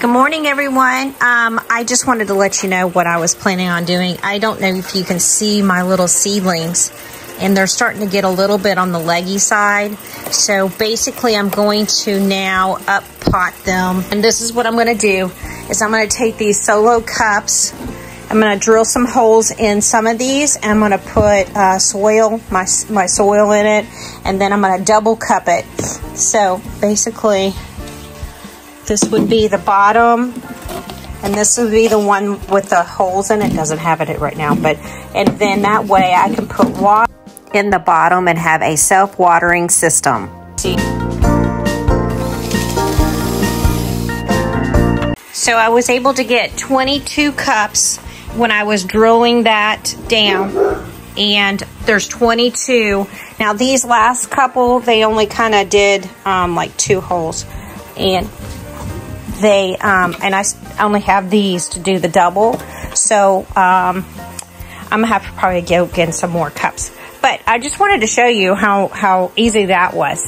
Good morning, everyone. Um, I just wanted to let you know what I was planning on doing. I don't know if you can see my little seedlings, and they're starting to get a little bit on the leggy side. So basically, I'm going to now up pot them, and this is what I'm going to do: is I'm going to take these solo cups. I'm going to drill some holes in some of these, and I'm going to put uh, soil, my my soil in it, and then I'm going to double cup it. So basically this would be the bottom, and this would be the one with the holes in it. Doesn't have it right now, but and then that way I can put water in the bottom and have a self-watering system. See. So I was able to get 22 cups when I was drilling that down and there's 22. Now these last couple, they only kind of did um, like two holes. And they um, and I only have these to do the double. So um, I'm gonna have to probably go get some more cups. But I just wanted to show you how how easy that was